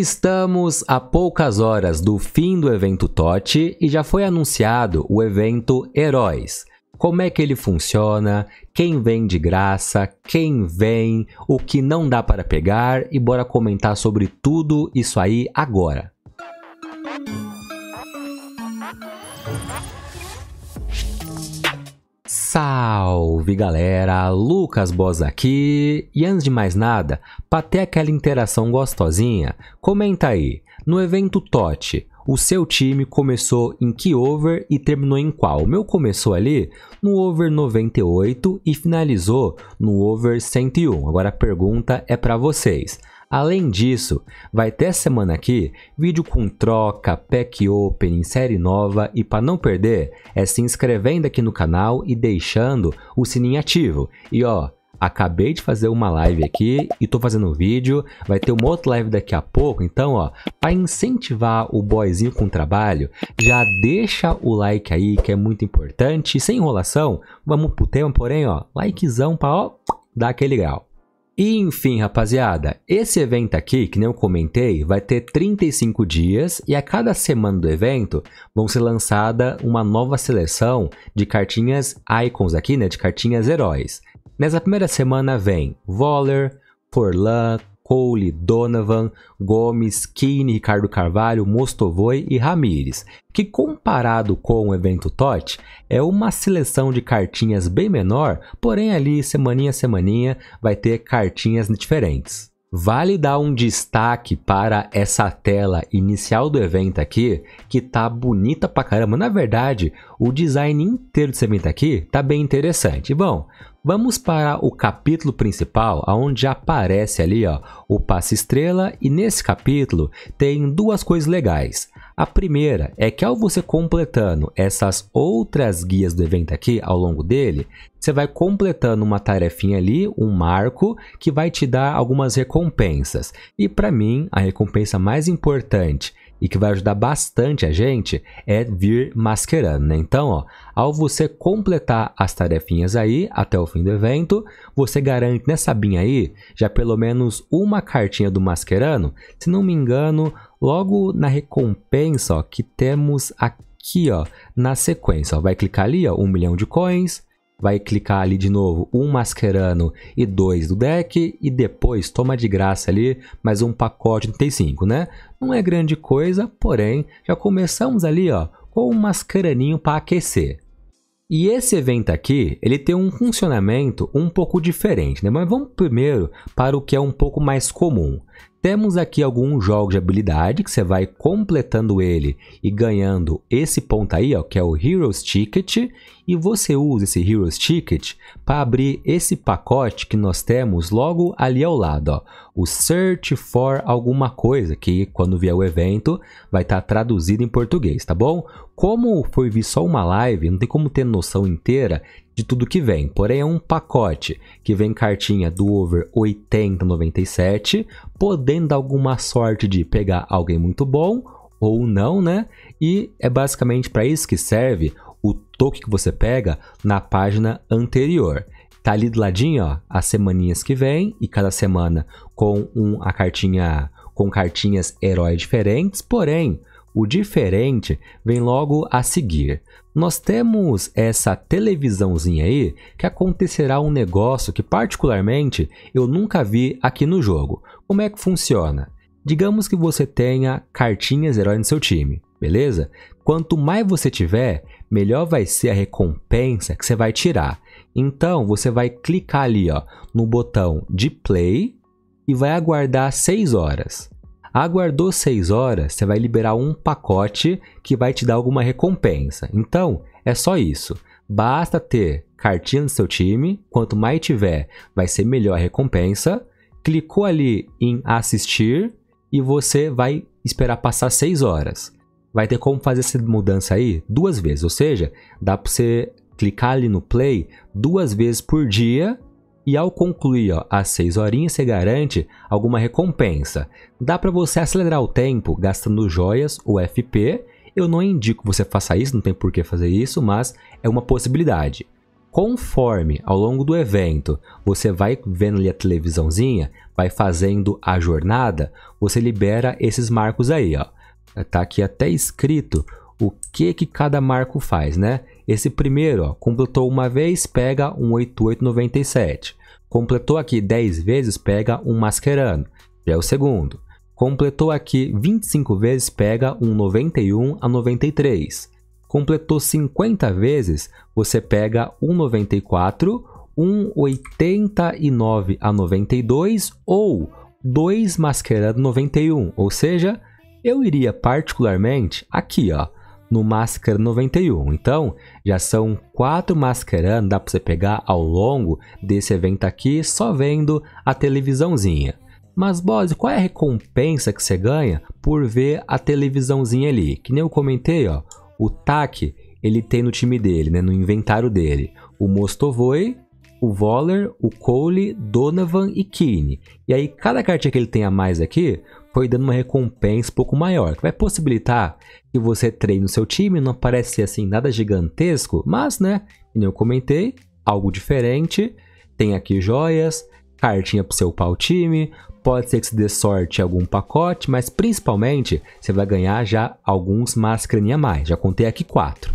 Estamos a poucas horas do fim do evento TOT e já foi anunciado o evento Heróis. Como é que ele funciona, quem vem de graça, quem vem, o que não dá para pegar e bora comentar sobre tudo isso aí agora. Salve galera, Lucas Boss aqui. E antes de mais nada, para ter aquela interação gostosinha, comenta aí, no evento TOT, o seu time começou em que over e terminou em qual? O meu começou ali no over 98 e finalizou no over 101. Agora a pergunta é para vocês. Além disso, vai ter semana aqui vídeo com troca, pack opening, série nova e para não perder, é se inscrevendo aqui no canal e deixando o sininho ativo. E ó, acabei de fazer uma live aqui e tô fazendo um vídeo, vai ter uma outra live daqui a pouco, então ó, para incentivar o boyzinho com o trabalho, já deixa o like aí que é muito importante, sem enrolação, vamos pro tema, porém ó, likezão para ó, dar aquele grau. E enfim, rapaziada, esse evento aqui, que nem eu comentei, vai ter 35 dias e a cada semana do evento vão ser lançada uma nova seleção de cartinhas icons aqui, né, de cartinhas heróis. Nessa primeira semana vem Voller, Forlan, Cole, Donovan, Gomes, Keane, Ricardo Carvalho, Mostovoi e Ramires, que comparado com o evento TOT, é uma seleção de cartinhas bem menor, porém ali, semaninha a semaninha, vai ter cartinhas diferentes. Vale dar um destaque para essa tela inicial do evento aqui, que tá bonita pra caramba. Na verdade, o design inteiro desse evento aqui tá bem interessante. Bom, vamos para o capítulo principal, onde aparece ali ó, o passe estrela e nesse capítulo tem duas coisas legais. A primeira é que ao você completando essas outras guias do evento aqui ao longo dele, você vai completando uma tarefinha ali, um marco, que vai te dar algumas recompensas. E para mim, a recompensa mais importante e que vai ajudar bastante a gente é vir mascarando, né? Então, ó, ao você completar as tarefinhas aí até o fim do evento, você garante nessa binha aí já pelo menos uma cartinha do mascarano. Se não me engano, Logo na recompensa, ó, que temos aqui, ó, na sequência, ó, vai clicar ali, ó, um milhão de coins, vai clicar ali de novo um mascarano e dois do deck e depois toma de graça ali mais um pacote de 35, né? Não é grande coisa, porém já começamos ali, ó, com um mascaraninho para aquecer. E esse evento aqui, ele tem um funcionamento um pouco diferente, né? Mas vamos primeiro para o que é um pouco mais comum. Temos aqui alguns jogos de habilidade que você vai completando ele e ganhando esse ponto aí, ó, que é o Heroes Ticket, e você usa esse Heroes Ticket para abrir esse pacote que nós temos logo ali ao lado, ó, o Search for alguma coisa, que quando vier o evento vai estar tá traduzido em português, tá bom? Como foi vir só uma live, não tem como ter noção inteira de tudo que vem. Porém, é um pacote que vem cartinha do over 8097, podendo alguma sorte de pegar alguém muito bom ou não, né? E é basicamente para isso que serve o toque que você pega na página anterior. Tá ali do ladinho, ó, as semaninhas que vem e cada semana com um, a cartinha com cartinhas heróis diferentes, porém o diferente vem logo a seguir. Nós temos essa televisãozinha aí que acontecerá um negócio que particularmente eu nunca vi aqui no jogo. Como é que funciona? Digamos que você tenha cartinhas herói no seu time, beleza? Quanto mais você tiver, melhor vai ser a recompensa que você vai tirar. Então você vai clicar ali ó, no botão de play e vai aguardar 6 horas. Aguardou 6 horas, você vai liberar um pacote que vai te dar alguma recompensa. Então, é só isso. Basta ter cartinha no seu time, quanto mais tiver, vai ser melhor a recompensa. Clicou ali em assistir e você vai esperar passar 6 horas. Vai ter como fazer essa mudança aí duas vezes, ou seja, dá para você clicar ali no play duas vezes por dia e ao concluir ó, as 6 horinhas, você garante alguma recompensa. Dá para você acelerar o tempo gastando joias ou FP. Eu não indico que você faça isso, não tem por que fazer isso, mas é uma possibilidade. Conforme ao longo do evento você vai vendo ali a televisãozinha, vai fazendo a jornada, você libera esses marcos aí, ó. Tá aqui até escrito o que que cada marco faz, né? Esse primeiro, ó, completou uma vez, pega um 8897. Completou aqui 10 vezes, pega um mascherano. Já é o segundo. Completou aqui 25 vezes, pega um 91 a 93 completou 50 vezes, você pega 1,94, 1,89 a 92 ou 2 mascarando 91. Ou seja, eu iria particularmente aqui, ó, no Máscara 91. Então, já são quatro mascarando, dá para você pegar ao longo desse evento aqui, só vendo a televisãozinha. Mas, Boss, qual é a recompensa que você ganha por ver a televisãozinha ali? Que nem eu comentei, ó, o TAC, ele tem no time dele, né, no inventário dele, o Mostovoi, o Voller, o Cole, Donovan e Keane. E aí, cada cartinha que ele tem a mais aqui foi dando uma recompensa um pouco maior, que vai possibilitar que você treine o seu time, não parece assim nada gigantesco, mas, né, como eu comentei, algo diferente. Tem aqui joias, cartinha para seu pau time, Pode ser que se dê sorte em algum pacote, mas principalmente você vai ganhar já alguns mascarinha a mais. Já contei aqui quatro.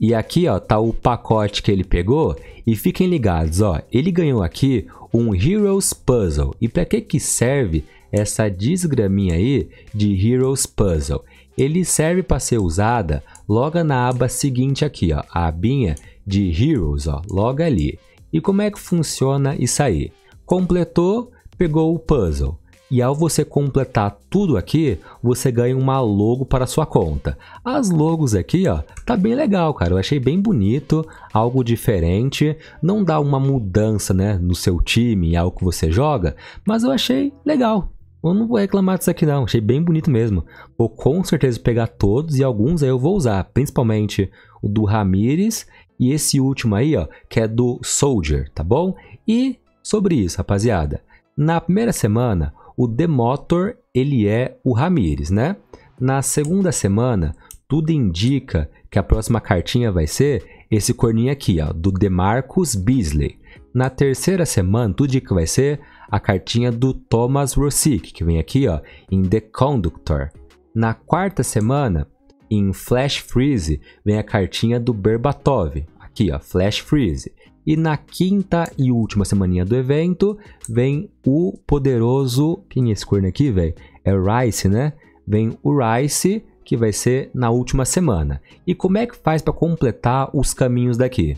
E aqui ó, tá o pacote que ele pegou e fiquem ligados, ó, ele ganhou aqui um Heroes Puzzle. E para que que serve essa desgraminha aí de Heroes Puzzle? Ele serve para ser usada logo na aba seguinte aqui, ó, a abinha de Heroes, ó, logo ali. E como é que funciona isso aí? Completou, pegou o puzzle. E ao você completar tudo aqui, você ganha uma logo para sua conta. As logos aqui, ó, tá bem legal, cara. Eu achei bem bonito, algo diferente. Não dá uma mudança, né, no seu time, algo que você joga, mas eu achei legal. Eu não vou reclamar disso aqui não, achei bem bonito mesmo. Vou com certeza pegar todos e alguns aí eu vou usar, principalmente o do Ramires e esse último aí, ó, que é do Soldier, tá bom? E sobre isso, rapaziada, na primeira semana, o Demotor ele é o Ramires, né? Na segunda semana, tudo indica que a próxima cartinha vai ser esse corninho aqui, ó, do Demarcus Beasley. Na terceira semana, tudo indica que vai ser a cartinha do Thomas Rosick, que vem aqui, ó, em The Conductor. Na quarta semana, em Flash Freeze, vem a cartinha do Berbatov, aqui, ó, Flash Freeze. E na quinta e última semaninha do evento, vem o poderoso. Quem é esse corno aqui, velho? É Rice, né? Vem o Rice, que vai ser na última semana. E como é que faz para completar os caminhos daqui?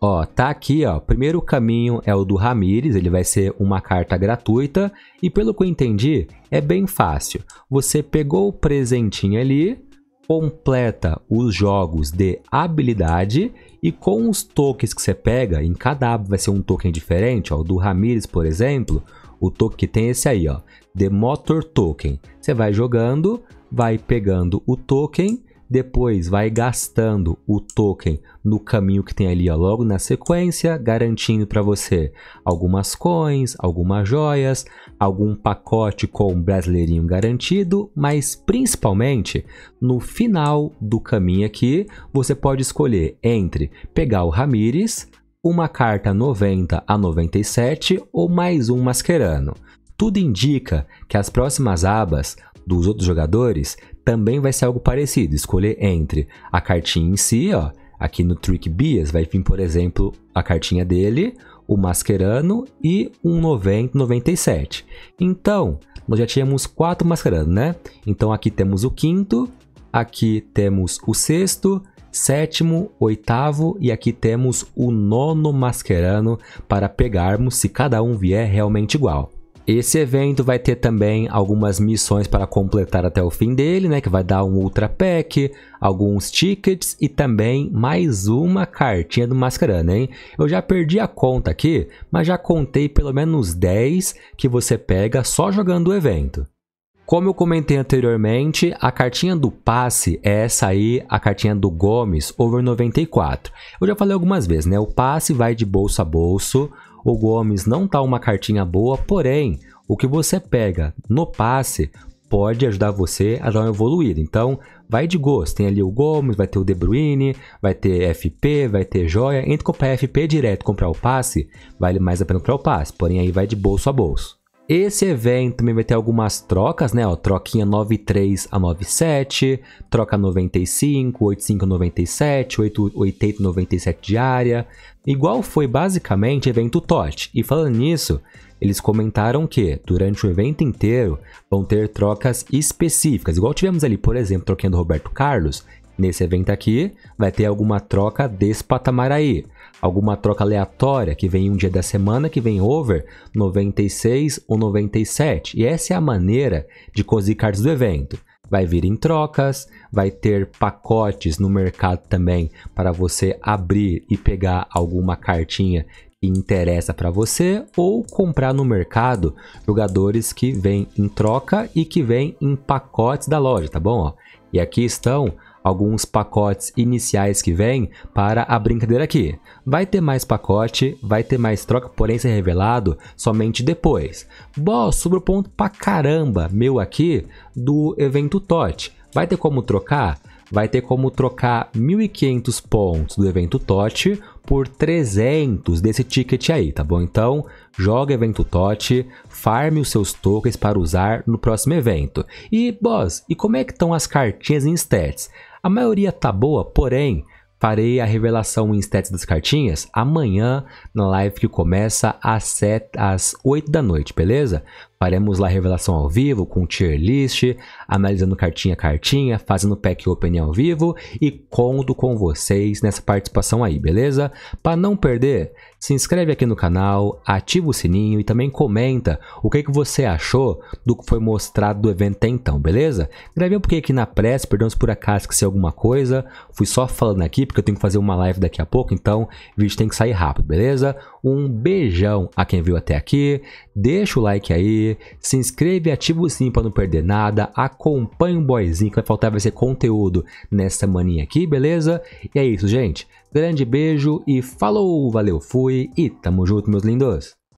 Ó, tá aqui, ó. Primeiro caminho é o do Ramires, ele vai ser uma carta gratuita. E pelo que eu entendi, é bem fácil. Você pegou o presentinho ali, completa os jogos de habilidade e com os tokens que você pega, em cada aba vai ser um token diferente, ó, o do Ramirez, por exemplo, o token que tem esse aí, ó, The Motor Token. Você vai jogando, vai pegando o token depois vai gastando o token no caminho que tem ali ó, logo na sequência, garantindo para você algumas coins, algumas joias, algum pacote com brasileirinho garantido, mas principalmente no final do caminho aqui você pode escolher entre pegar o Ramires, uma carta 90 a 97 ou mais um mascherano. Tudo indica que as próximas abas dos outros jogadores também vai ser algo parecido. Escolher entre a cartinha em si, ó. Aqui no Trick Bias vai vir, por exemplo, a cartinha dele, o Mascherano e um 90, 97. Então, nós já tínhamos quatro Mascherano, né? Então aqui temos o quinto, aqui temos o sexto, sétimo, oitavo e aqui temos o nono Mascherano para pegarmos se cada um vier realmente igual. Esse evento vai ter também algumas missões para completar até o fim dele, né? Que vai dar um Ultra Pack, alguns tickets e também mais uma cartinha do Mascarana, hein? Eu já perdi a conta aqui, mas já contei pelo menos 10 que você pega só jogando o evento. Como eu comentei anteriormente, a cartinha do passe é essa aí, a cartinha do Gomes over 94. Eu já falei algumas vezes, né? O passe vai de bolso a bolso, o Gomes não tá uma cartinha boa, porém, o que você pega no passe pode ajudar você a dar uma evoluída. Então, vai de gosto. Tem ali o Gomes, vai ter o De Bruyne, vai ter FP, vai ter joia. Entre comprar FP direto comprar o passe, vale mais a pena comprar o passe. Porém, aí vai de bolso a bolso. Esse evento também vai ter algumas trocas, né? Ó, troquinha 93 a 97, troca 95, 85 97, 80 97 diária. Igual foi basicamente evento TOT. E falando nisso, eles comentaram que durante o evento inteiro vão ter trocas específicas. Igual tivemos ali, por exemplo, troquinha do Roberto Carlos. Nesse evento aqui, vai ter alguma troca desse patamar aí alguma troca aleatória que vem um dia da semana que vem over 96 ou 97. E essa é a maneira de conseguir cartas do evento. Vai vir em trocas, vai ter pacotes no mercado também para você abrir e pegar alguma cartinha que interessa para você ou comprar no mercado jogadores que vêm em troca e que vêm em pacotes da loja, tá bom? E aqui estão alguns pacotes iniciais que vêm para a brincadeira aqui. Vai ter mais pacote, vai ter mais troca, porém ser revelado somente depois. Boss, sobre o ponto pra caramba meu aqui do evento TOT. Vai ter como trocar? Vai ter como trocar 1.500 pontos do evento TOT por 300 desse ticket aí, tá bom? Então, joga evento TOT, farme os seus tokens para usar no próximo evento. E, boss, e como é que estão as cartinhas em stats? A maioria tá boa, porém, farei a revelação em stats das cartinhas amanhã na live que começa às, 7, às 8 da noite, beleza? Faremos lá revelação ao vivo, com tier list, analisando cartinha a cartinha, fazendo pack open ao vivo e conto com vocês nessa participação aí, beleza? Para não perder, se inscreve aqui no canal, ativa o sininho e também comenta o que, que você achou do que foi mostrado do evento até então, beleza? Gravei um pouquinho aqui na pressa, perdão se por acaso esqueci alguma coisa, fui só falando aqui porque eu tenho que fazer uma live daqui a pouco, então o vídeo tem que sair rápido, beleza? Um beijão a quem viu até aqui, deixa o like aí, se inscreve, ativa o sininho para não perder nada, acompanha o boyzinho que vai faltar vai ser conteúdo nessa maninha aqui, beleza? E é isso, gente. Grande beijo e falou, valeu, fui e tamo junto, meus lindos!